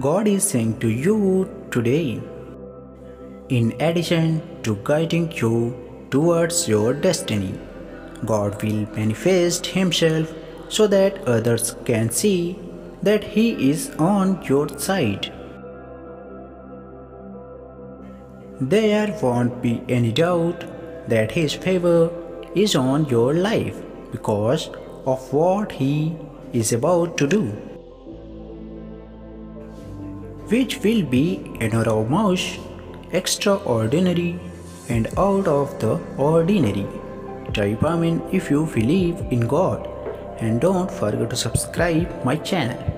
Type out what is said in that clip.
God is saying to you today, in addition to guiding you towards your destiny, God will manifest Himself so that others can see that He is on your side. There won't be any doubt that His favor is on your life because of what He is about to do which will be enormous, extraordinary, and out of the ordinary. Type Amen if you believe in God and don't forget to subscribe my channel.